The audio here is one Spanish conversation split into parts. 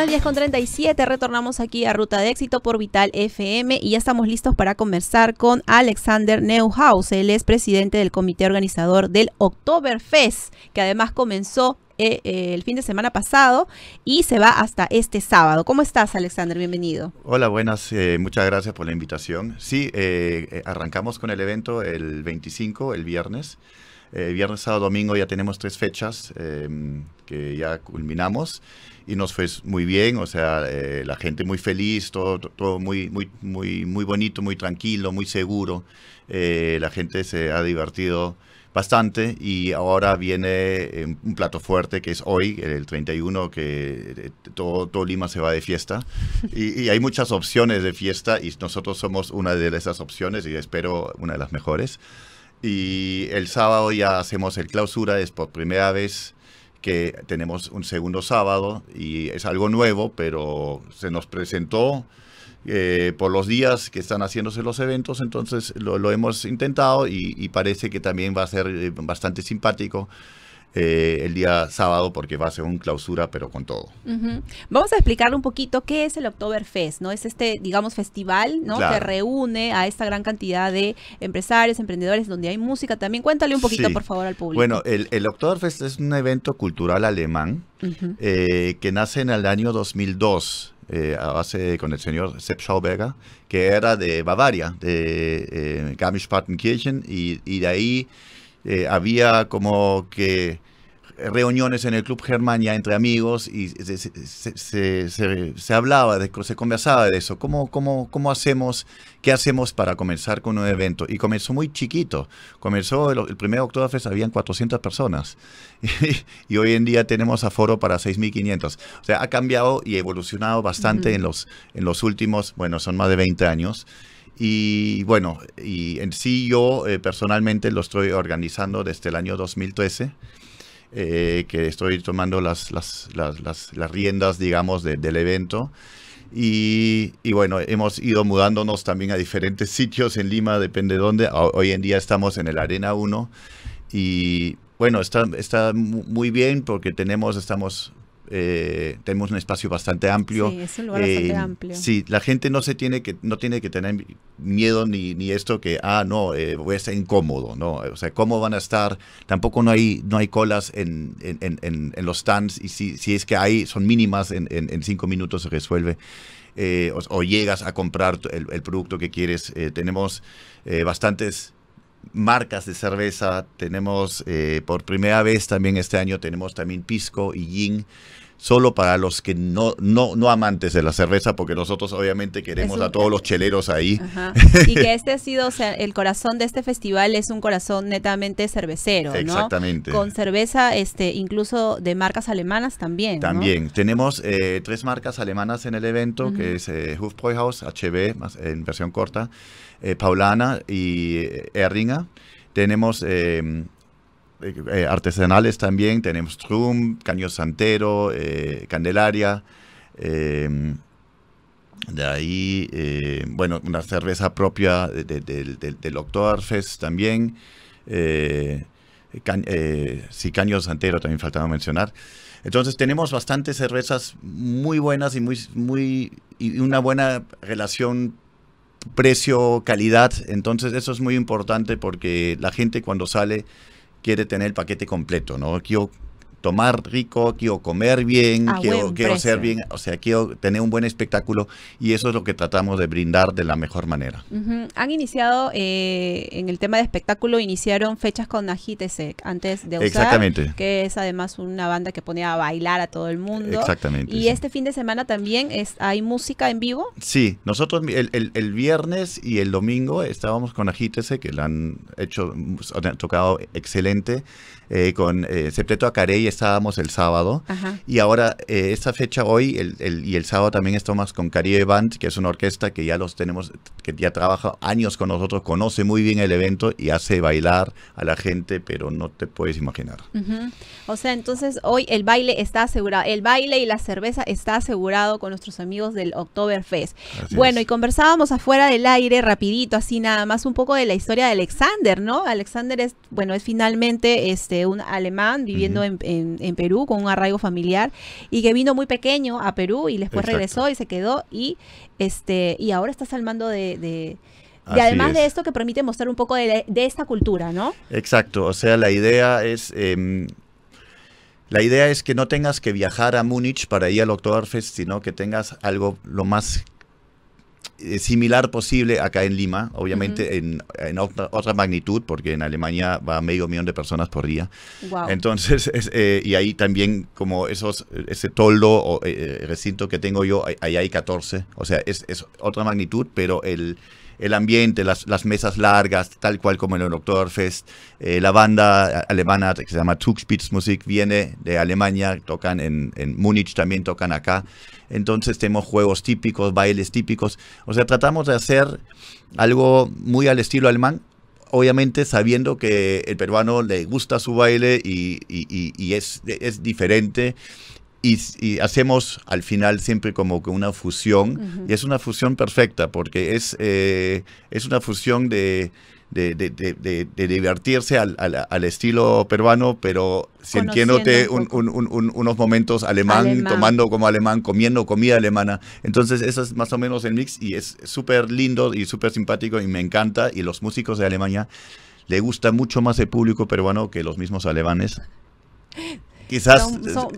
las 10 con 37 retornamos aquí a Ruta de Éxito por Vital FM y ya estamos listos para conversar con Alexander Neuhaus. Él es presidente del comité organizador del Oktoberfest, que además comenzó eh, eh, el fin de semana pasado y se va hasta este sábado. ¿Cómo estás, Alexander? Bienvenido. Hola, buenas. Eh, muchas gracias por la invitación. Sí, arrancamos con el evento el 25, el viernes. Viernes, sábado, domingo ya tenemos tres fechas em, que ya culminamos y nos fue muy bien, o sea, la gente muy feliz, todo, todo muy, muy, muy, muy bonito, muy tranquilo, muy seguro. la gente se ha divertido bastante y ahora viene eh, un plato fuerte que es hoy, el 31, que eh, todo, todo Lima se va de fiesta y, hay muchas opciones de fiesta y nosotros somos una de esas opciones y espero una de las mejores. Y el sábado ya hacemos el clausura, es por primera vez que tenemos un segundo sábado y es algo nuevo, pero se nos presentó eh, por los días que están haciéndose los eventos, entonces lo, hemos intentado y, parece que también va a ser eh, bastante simpático. Eh, el día sábado porque va a ser un clausura pero con todo. Vamos a explicarle un poquito qué es el Oktoberfest, ¿no? Es este, digamos, festival, ¿no? Que reúne a esta gran cantidad de empresarios, emprendedores, donde hay música también. Cuéntale un poquito, por favor, al público. Bueno, el, el Oktoberfest es un evento cultural alemán que nace en el año 2002 eh, a base con el señor Sepp Schauberger, que era de Bavaria, de eh, Garmisch-Partenkirchen, y, y, de ahí eh, había como que reuniones en el Club Germania entre amigos y se, hablaba, de, se conversaba de eso. ¿Cómo, cómo, cómo hacemos, qué hacemos para comenzar con un evento? Y comenzó muy chiquito. Comenzó el, primer Oktoberfest, habían 400 personas. Y, hoy en día tenemos aforo para 6.500. O sea, ha cambiado y evolucionado bastante en, los, en los últimos, bueno, son más de 20 años. Y bueno, y en sí yo eh, personalmente lo estoy organizando desde el año 2013. Eh, que estoy tomando las, las, las, riendas, digamos, del evento. Y, y, bueno, hemos ido mudándonos también a diferentes sitios en Lima, depende de dónde. Hoy en día estamos en el Arena 1 y bueno, está, está muy bien porque tenemos, estamos eh, tenemos un espacio bastante amplio. Sí, es un lugar bastante eh, amplio. Sí, la gente no se tiene que, no tiene que tener miedo ni, ni esto que, ah, no, eh, voy a estar incómodo, ¿no? O sea, ¿cómo van a estar? Tampoco no hay, no hay colas en, en, en, en los stands y si, si, es que hay, son mínimas, en, cinco minutos se resuelve. o, llegas a comprar el, el producto que quieres. tenemos bastantes marcas de cerveza. Tenemos por primera vez también este año tenemos también Pisco y Gin solo para los que no, no, no amantes de la cerveza, porque nosotros obviamente queremos a todos los cheleros ahí. Y que este ha sido, o sea, el corazón de este festival es un corazón netamente cervecero, ¿no? Exactamente. Con cerveza, este, incluso de marcas alemanas también. También. Tenemos eh, tres marcas alemanas en el evento, que es eh, Hofbräuhaus, HB, en versión corta, eh, Paulana y eh, Erringer. Tenemos eh, eh, artesanales también, tenemos Trum, Caño Santero, eh, Candelaria, em, de ahí, bueno, una cerveza propia del Oktoberfest también, sí, Caño Santero también faltaba mencionar. Entonces tenemos bastantes cervezas muy buenas y, muy, muy, y una buena relación precio-calidad. Entonces eso es muy importante porque la gente cuando sale quiere tener el paquete completo, ¿no? Quiero tomar rico, quiero comer bien, quiero, quiero ser bien, o sea, quiero tener un buen espectáculo y eso es lo que tratamos de brindar de la mejor manera. Han iniciado eh, en el tema de espectáculo, iniciaron fechas con Agitesec antes de usar, Exactamente. que es además una banda que ponía a bailar a todo el mundo. Exactamente. Y este fin de semana también es, hay música en vivo. Sí, nosotros el, el, viernes y el domingo estábamos con Agitesec, que lo han hecho, han tocado excelente. Eh, con eh, Septeto Acarey estábamos el sábado. Y ahora, eh, esta fecha hoy el, y el sábado también estamos con Caribe Band, que es una orquesta que ya los tenemos, que ya trabaja años con nosotros, conoce muy bien el evento y hace bailar a la gente, pero no te puedes imaginar. O sea, entonces hoy el baile está asegurado, el baile y la cerveza está asegurado con nuestros amigos del Oktoberfest. bueno, y conversábamos afuera del aire, rapidito, así nada más, un poco de la historia de Alexander, ¿no? Alexander es, bueno, es finalmente este un alemán viviendo en, en, Perú con un arraigo familiar y que vino muy pequeño a Perú y después regresó y se quedó y este y ahora estás al mando de, y además de esto que permite mostrar un poco de, esta cultura, ¿no? Exacto, o sea, la idea es... Em, la idea es que no tengas que viajar a Múnich para ir al Oktoberfest, sino que tengas algo lo más similar posible acá en Lima, obviamente en, otra, magnitud, porque en Alemania va medio millón de personas por día. Entonces, eh, y ahí también como esos, ese toldo o eh, recinto que tengo yo, ahí hay 14, o sea, es, es otra magnitud, pero el el ambiente, las, mesas largas, tal cual como en el Oktoberfest. Eh, la banda alemana que se llama Zugspitzmusik viene de Alemania, tocan en, en Múnich, también tocan acá. Entonces tenemos juegos típicos, bailes típicos. O sea, tratamos de hacer algo muy al estilo alemán, obviamente sabiendo que el peruano le gusta su baile y, y, y es, es, diferente y, hacemos al final siempre como que una fusión, y es una fusión perfecta, porque es, eh, es una fusión de, de, divertirse al, al, estilo peruano, pero sintiéndote unos momentos alemán, tomando como alemán, comiendo comida alemana. Entonces, eso es más o menos el mix, y es súper lindo y súper simpático, y me encanta, y los músicos de Alemania le gusta mucho más el público peruano que los mismos alemanes. Quizás,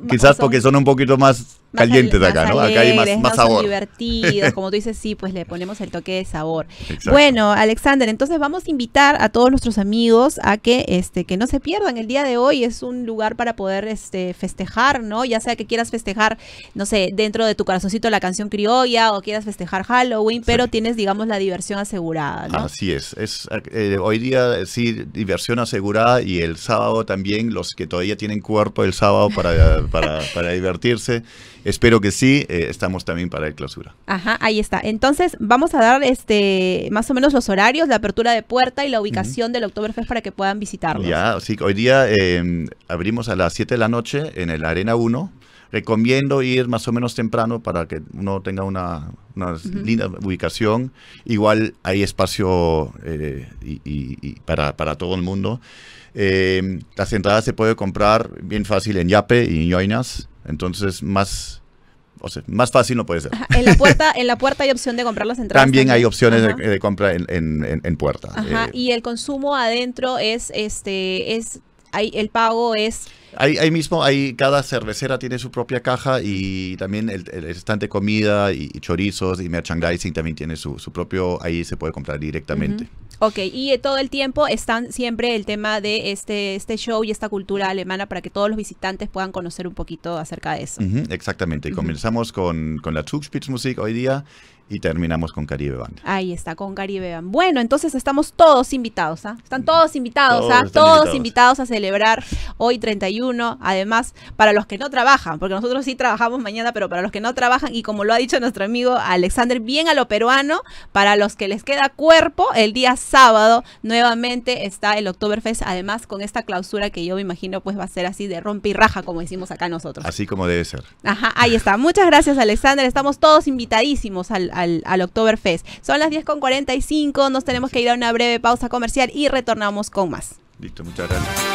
quizás porque son un poquito más calientes de acá, ¿no? acá hay más, más sabor. divertidos, como tú dices, sí, pues le ponemos el toque de sabor. Bueno, Alexander, entonces vamos a invitar a todos nuestros amigos a que este que no se pierdan el día de hoy, es un lugar para poder este festejar, ¿no? Ya sea que quieras festejar, no sé, dentro de tu corazoncito la canción criolla o quieras festejar Halloween, pero tienes digamos la diversión asegurada, ¿no? Así es, es eh, hoy día sí diversión asegurada y el sábado también los que todavía tienen cuerpo el sábado para, para, para divertirse Espero que sí, eh, estamos también para el clausura. Ajá, ahí está. Entonces, vamos a dar este más o menos los horarios, la apertura de puerta y la ubicación del Oktoberfest para que puedan visitarlo. Ya, sí, hoy día em, abrimos a las 7 de la noche en el Arena 1. Recomiendo ir más o menos temprano para que uno tenga una, linda ubicación. Igual hay espacio eh, y, para, para todo el mundo. Em, las entradas se puede comprar bien fácil en Yape y en Yoinas. Entonces, más, o sea, más fácil no puede ser. En la puerta, en la puerta hay opción de comprar las entradas. También, hay opciones de, compra en, en, puerta. Ajá. Eh, y el consumo adentro es, este, es, hay, el pago es Ahí, mismo, ahí cada cervecera tiene su propia caja y también el, estante de comida y, chorizos y merchandising también tiene su, propio, ahí se puede comprar directamente. Ok, y todo el tiempo están siempre el tema de este, este show y esta cultura alemana para que todos los visitantes puedan conocer un poquito acerca de eso. exactamente, y comenzamos con, con la Zugspitzmusik hoy día y terminamos con Caribe Band. Ahí está, con Caribe Band. Bueno, entonces estamos todos invitados, ¿ah? Están todos invitados, ¿ah? Todos, invitados. a celebrar hoy 31. Además, para los que no trabajan, porque nosotros sí trabajamos mañana, pero para los que no trabajan, y como lo ha dicho nuestro amigo Alexander, bien a lo peruano, para los que les queda cuerpo, el día sábado nuevamente está el Oktoberfest, además con esta clausura que yo me imagino pues va a ser así de rompe y raja, como decimos acá nosotros. Así como debe ser. Ajá, ahí está. Muchas gracias, Alexander. Estamos todos invitadísimos al al, al Oktoberfest. Son las 10.45, nos tenemos que ir a una breve pausa comercial y retornamos con más. Listo, muchas gracias.